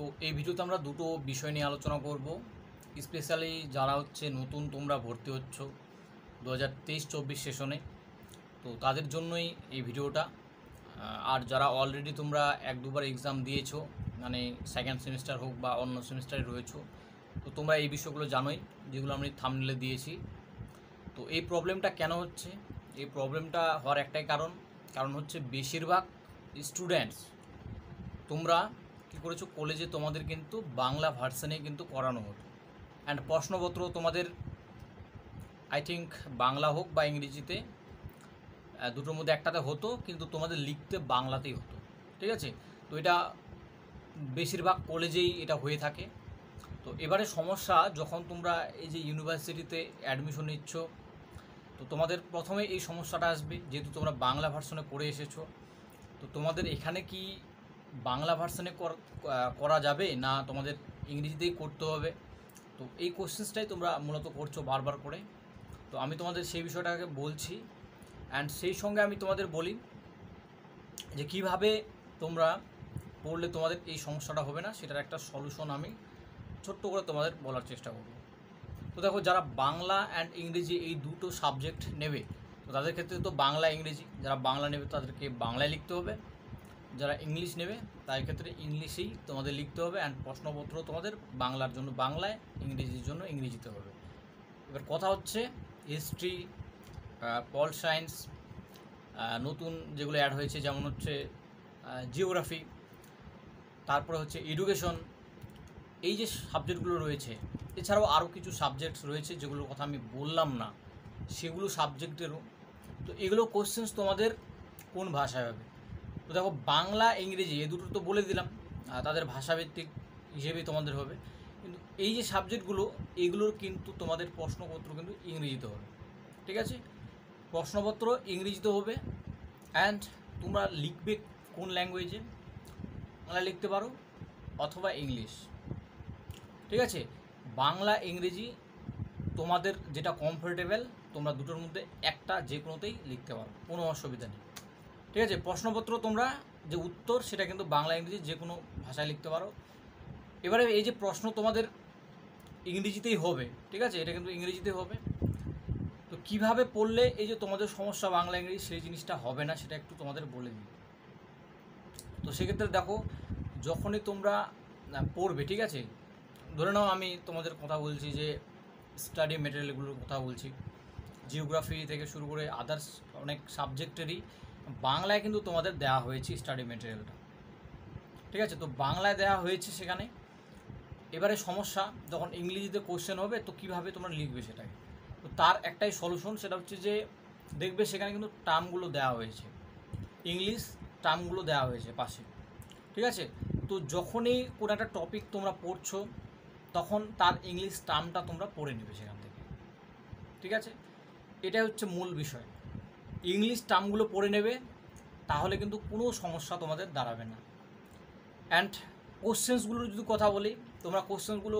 তো এই ভিডিওতে আমরা দুটো বিষয় নিয়ে আলোচনা করব। স্পেশালি যারা হচ্ছে নতুন তোমরা ভর্তি হচ্ছ দু হাজার তেইশ চব্বিশ সেশনে, তো তাদের জন্যই এই ভিডিওটা। আর যারা অলরেডি তোমরা এক দুবার এক্সাম দিয়েছ মানে সেকেন্ড সেমিস্টার হোক বা অন্য সেমিস্টারে রয়েছো, তো তোমরা এই বিষয়গুলো জানোই, যেগুলো আমি থামনেলে দিয়েছি। তো এই প্রবলেমটা কেন হচ্ছে? এই প্রবলেমটা হওয়ার একটাই কারণ কারণ হচ্ছে বেশিরভাগ স্টুডেন্টস তোমরা কী করেছ? কলেজে তোমাদের কিন্তু বাংলা ভার্সানে কিন্তু করানো হতো। অ্যান্ড প্রশ্নপত্র তোমাদের আই থিঙ্ক বাংলা হোক বা ইংরেজিতে দুটোর মধ্যে একটাতে হতো, কিন্তু তোমাদের লিখতে বাংলাতেই হতো। ঠিক আছে? তো এটা বেশিরভাগ কলেজেই এটা হয়ে থাকে। তো এবারে সমস্যা, যখন তোমরা এই যে ইউনিভার্সিটিতে অ্যাডমিশন নিচ্ছ, তো তোমাদের প্রথমে এই সমস্যাটা আসবে, যেহেতু তোমরা বাংলা ভার্সনে করে এসেছ। তো তোমাদের এখানে কি বাংলা ভার্সনে কর- যাবে না তোমাদের ইংরেজিতেই করতে হবে। তো এই কোশ্চেন্সটাই তোমরা মূলত করছ বারবার করে। তো আমি তোমাদের সেই বিষয়টাকে বলছি। অ্যান্ড সেই সঙ্গে আমি তোমাদের বলি যে কীভাবে তোমরা পড়লে তোমাদের এই সমস্যাটা হবে না, সেটার একটা সলিউশন আমি ছোট্ট করে তোমাদের বলার চেষ্টা করব। তো দেখো, যারা বাংলা অ্যান্ড ইংরেজি এই দুটো সাবজেক্ট নেবে, তো তাদের ক্ষেত্রে তো বাংলা ইংরেজি, যারা বাংলা নেবে তাদেরকে বাংলায় লিখতে হবে। যারা ইংলিশ নেবে তাদের ক্ষেত্রে ইংলিশেই তোমাদের লিখতে হবে অ্যান্ড প্রশ্নপত্র তোমাদের বাংলার জন্য, বাংলায় ইংরেজির জন্য ইংরেজিতে হবে। এবার কথা হচ্ছে হিস্ট্রি পল সায়েন্স নতুন যেগুলো অ্যাড হয়েছে, যেমন হচ্ছে জিওগ্রাফি তারপরে হচ্ছে এডুকেশন এই যে সাবজেক্টগুলো রয়েছে, এছাড়াও আরও কিছু সাবজেক্টস রয়েছে যেগুলোর কথা আমি বললাম না, সেগুলো সাবজেক্টেরও তো এগুলো কোশ্চেন্স তোমাদের কোন ভাষায় হবে? তো দেখো, বাংলা, ইংরেজি এ দুটো তো বলে দিলাম তাদের ভাষাভিত্তিক হিসেবেই তোমাদের হবে। কিন্তু এই যে সাবজেক্টগুলো, এগুলোর কিন্তু তোমাদের প্রশ্নপত্র কিন্তু ইংরেজিতে হবে। ঠিক আছে? প্রশ্নপত্র ইংরেজিতে হবে অ্যান্ড তোমরা লিখবে কোন ল্যাঙ্গুয়েজে বাংলা লিখতে পারো, অথবা ইংলিশ। ঠিক আছে? বাংলা, ইংরেজি তোমাদের যেটা কমফোর্টেবল তোমরা দুটোর মধ্যে একটা যে কোনোতেই লিখতে পারো, কোনো অসুবিধা নেই। ঠিক আছে? প্রশ্নপত্র তোমরা, যে উত্তর, সেটা কিন্তু বাংলা, ইংরেজি যে কোনো ভাষায় লিখতে পারো। এবারে এই যে প্রশ্ন তোমাদের ইংরেজিতেই হবে, ঠিক আছে? এটা কিন্তু ইংরেজিতে হবে। তো কীভাবে পড়লে এই যে তোমাদের সমস্যা বাংলা, ইংরেজি, সেই জিনিসটা হবে না, সেটা একটু তোমাদের বলে দিই। তো সেক্ষেত্রে দেখো, যখনই তোমরা পড়বে, ঠিক আছে? ধরে নাও আমি তোমাদের কথা বলছি যে স্টাডি মেটেরিয়ালগুলোর কথা বলছি। জিওগ্রাফি থেকে শুরু করে আদার্স অনেক সাবজেক্টেরই বাংলায় কিন্তু তোমাদের দেওয়া হয়েছে স্টাডি মেটেরিয়ালটা ঠিক আছে? তো বাংলায় দেওয়া হয়েছে সেখানে। এবারে সমস্যা, যখন ইংরেজিতে কোশ্চেন হবে, তো কীভাবে তোমরা লিখবে সেটাকে? তো তার একটাই সলিউশন সেটা হচ্ছে যে, দেখবে সেখানে কিন্তু টার্মগুলো দেওয়া হয়েছে। ইংলিশ টার্মগুলো দেওয়া হয়েছে পাশে। ঠিক আছে? তো যখনই কোনো একটা টপিক তোমরা পড়ছো, তখন তার ইংলিশ টার্মটা তোমরা পড়ে নেবে সেখান থেকে। ঠিক আছে? এটাই হচ্ছে মূল বিষয়। ইংলিশ টার্মগুলো পড়ে নেবে, তাহলে কিন্তু কোনো সমস্যা তোমাদের দাঁড়াবে না। অ্যান্ড কোশ্চেন্সগুলোর যদি কথা বলি, তোমরা কোশ্চেন্সগুলো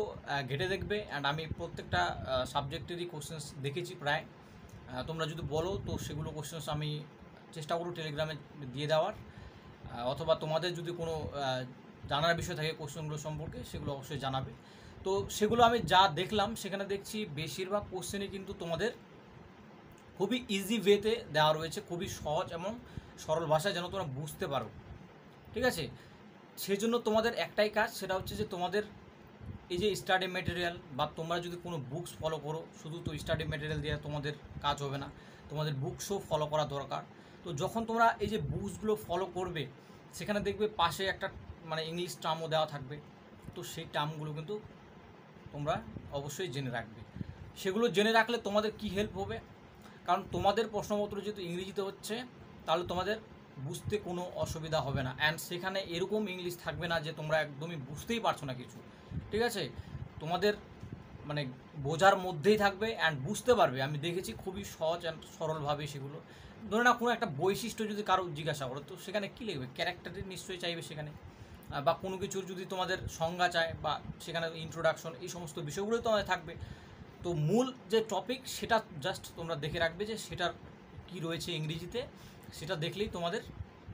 ঘেটে দেখবে। অ্যান্ড আমি প্রত্যেকটা সাবজেক্টেরই কোশ্চেন্স দেখেছি প্রায়। তোমরা যদি বলো, তো সেগুলো কোশ্চেন্স আমি চেষ্টা করব টেলিগ্রামে দিয়ে দেওয়ার। অথবা তোমাদের যদি কোনো জানার বিষয় থাকে কোশ্চেনগুলো সম্পর্কে, সেগুলো অবশ্যই জানাবে। তো সেগুলো আমি যা দেখলাম, সেখানে দেখছি বেশিরভাগ কোশ্চেনই কিন্তু তোমাদের খুবই ইজি ওয়েতে দেওয়া রয়েছে, খুবই সহজ এবং সরল ভাষায় যেন তোমরা বুঝতে পারো। ঠিক আছে? সেই জন্য তোমাদের একটাই কাজ, সেটা হচ্ছে যে তোমাদের এই যে স্টাডি মেটেরিয়াল বা তোমরা যদি কোনো বুকস ফলো করো, শুধু তো স্টাডি মেটেরিয়াল দিয়ে তোমাদের কাজ হবে না, তোমাদের বুকসও ফলো করা দরকার। তো যখন তোমরা এই যে বুকসগুলো ফলো করবে, সেখানে দেখবে পাশে একটা মানে ইংলিশ টার্মও দেওয়া থাকবে। তো সেই টার্মগুলো কিন্তু তোমরা অবশ্যই জেনে রাখবে। সেগুলো জেনে রাখলে তোমাদের কি হেল্প হবে? কারণ তোমাদের প্রশ্নপত্র যেহেতু ইংরেজিতে হচ্ছে, তাহলে তোমাদের বুঝতে কোনো অসুবিধা হবে না। অ্যান্ড সেখানে এরকম ইংলিশ থাকবে না যে তোমরা একদমই বুঝতেই পারছ না কিছু। ঠিক আছে? তোমাদের মানে বোঝার মধ্যেই থাকবে অ্যান্ড বুঝতে পারবে। আমি দেখেছি খুবই সহজ অ্যান্ড সরলভাবে সেগুলো। ধরে না কোনো একটা বৈশিষ্ট্য যদি কারও জিজ্ঞাসা করো, তো সেখানে কী লিখবে? ক্যারেক্টারটি নিশ্চয়ই চাইবে সেখানে। বা কোনো কিছুর যদি তোমাদের সংজ্ঞা চায় বা সেখানে ইন্ট্রোডাকশন এই সমস্ত বিষয়গুলোই তোমাদের থাকবে। তো মূল যে টপিক সেটা জাস্ট তোমরা দেখে রাখবে যে সেটার কি রয়েছে ইংরেজিতে, সেটা দেখলেই তোমাদের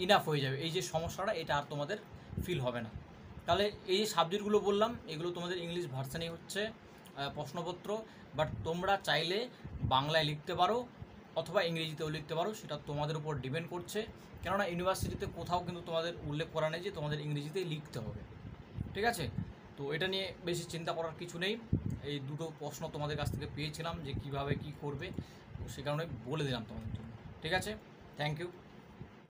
ইনাফ হয়ে যাবে। এই যে সমস্যাটা, এটা আর তোমাদের ফিল হবে না। তাহলে এই যে সাবজেক্টগুলো বললাম, এগুলো তোমাদের ইংলিশ ভার্সানেই হচ্ছে প্রশ্নপত্র। বাট তোমরা চাইলে বাংলায় লিখতে পারো অথবা ইংরেজিতেও লিখতে পারো, সেটা তোমাদের উপর ডিপেন্ড করছে। কেননা ইউনিভার্সিটিতে কোথাও কিন্তু তোমাদের উল্লেখ করা নেই যে তোমাদের ইংরেজিতেই লিখতে হবে। ঠিক আছে? তো এটা নিয়ে বেশি চিন্তা করার কিছু নেই। এই দুটো প্রশ্ন তোমাদের কাছ থেকে পেয়েছিলাম যে কীভাবে কি করবে সে কারণে বলে দিলাম তোমাদের জন্য। ঠিক আছে? Thank you